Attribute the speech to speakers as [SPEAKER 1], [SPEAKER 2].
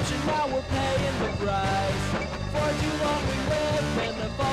[SPEAKER 1] Wasteful now we're paying the price. For too long we lived in the.